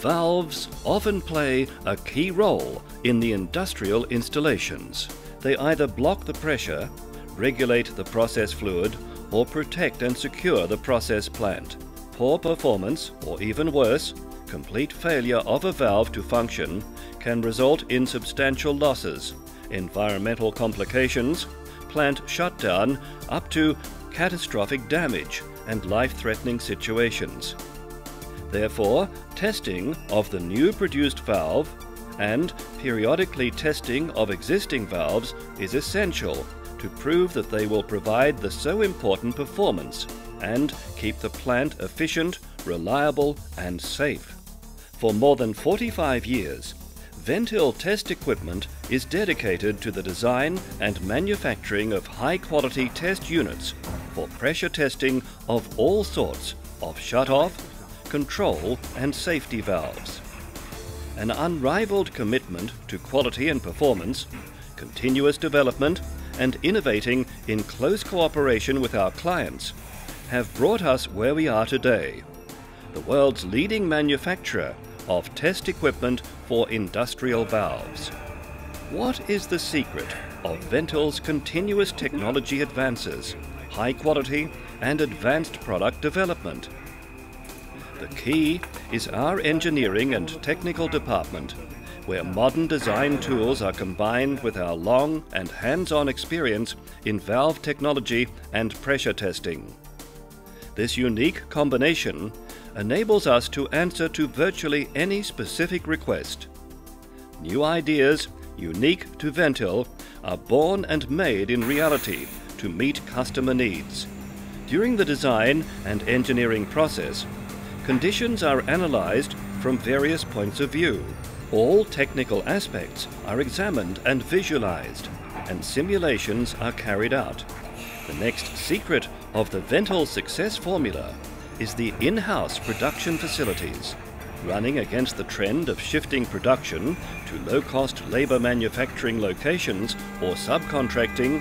Valves often play a key role in the industrial installations. They either block the pressure, regulate the process fluid, or protect and secure the process plant. Poor performance, or even worse, complete failure of a valve to function can result in substantial losses, environmental complications, plant shutdown, up to catastrophic damage and life-threatening situations. Therefore, testing of the new produced valve and periodically testing of existing valves is essential to prove that they will provide the so important performance and keep the plant efficient, reliable and safe. For more than 45 years, Ventil test equipment is dedicated to the design and manufacturing of high-quality test units for pressure testing of all sorts of shut-off, control and safety valves. An unrivaled commitment to quality and performance, continuous development and innovating in close cooperation with our clients have brought us where we are today, the world's leading manufacturer of test equipment for industrial valves. What is the secret of Ventil's continuous technology advances, high quality and advanced product development? The key is our engineering and technical department, where modern design tools are combined with our long and hands-on experience in valve technology and pressure testing. This unique combination enables us to answer to virtually any specific request. New ideas, unique to Ventil, are born and made in reality to meet customer needs. During the design and engineering process, conditions are analyzed from various points of view. All technical aspects are examined and visualized, and simulations are carried out. The next secret of the Ventil success formula is the in-house production facilities. Running against the trend of shifting production to low-cost labor manufacturing locations or subcontracting,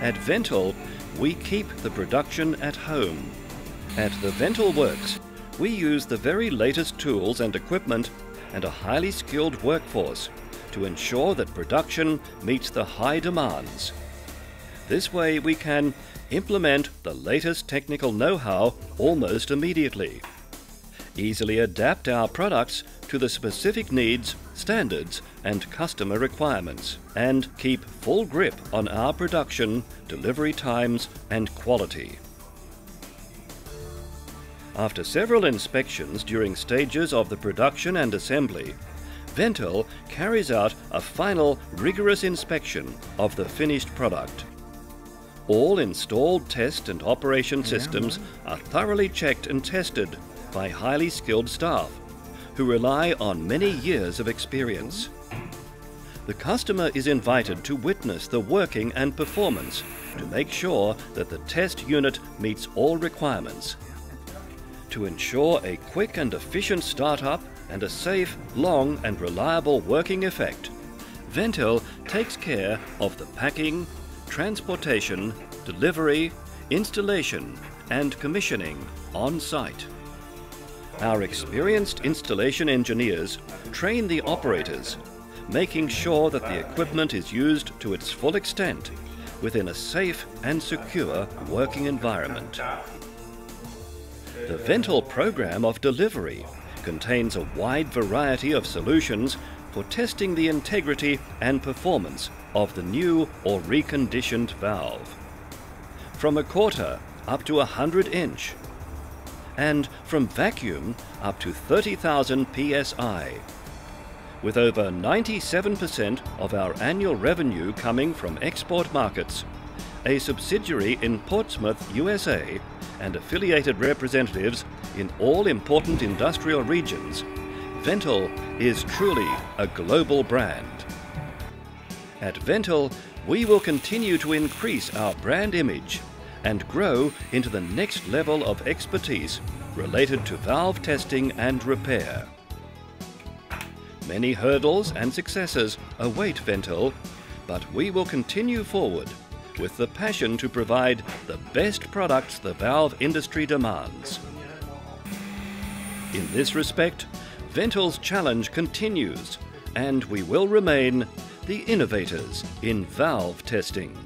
at Ventil we keep the production at home. At the Ventil Works, we use the very latest tools and equipment and a highly skilled workforce to ensure that production meets the high demands. This way we can implement the latest technical know-how almost immediately, easily adapt our products to the specific needs, standards and customer requirements, and keep full grip on our production, delivery times and quality. After several inspections during stages of the production and assembly, Ventil carries out a final rigorous inspection of the finished product. All installed test and operation systems are thoroughly checked and tested by highly skilled staff who rely on many years of experience. The customer is invited to witness the working and performance to make sure that the test unit meets all requirements. To ensure a quick and efficient startup and a safe, long and reliable working effect, Ventil takes care of the packing, transportation, delivery, installation and commissioning on site. Our experienced installation engineers train the operators, making sure that the equipment is used to its full extent within a safe and secure working environment. The Ventil program of delivery contains a wide variety of solutions for testing the integrity and performance of the new or reconditioned valve. From a quarter up to a 100 inch, and from vacuum up to 30,000 psi. With over 97% of our annual revenue coming from export markets, a subsidiary in Portsmouth, USA, and affiliated representatives in all important industrial regions, Ventil is truly a global brand. At Ventil, we will continue to increase our brand image and grow into the next level of expertise related to valve testing and repair. Many hurdles and successes await Ventil, but we will continue forward with the passion to provide the best products the valve industry demands. In this respect, Ventil's challenge continues, and we will remain the innovators in valve testing.